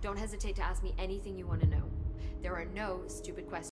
don't hesitate to ask me anything you want to know. There are no stupid questions.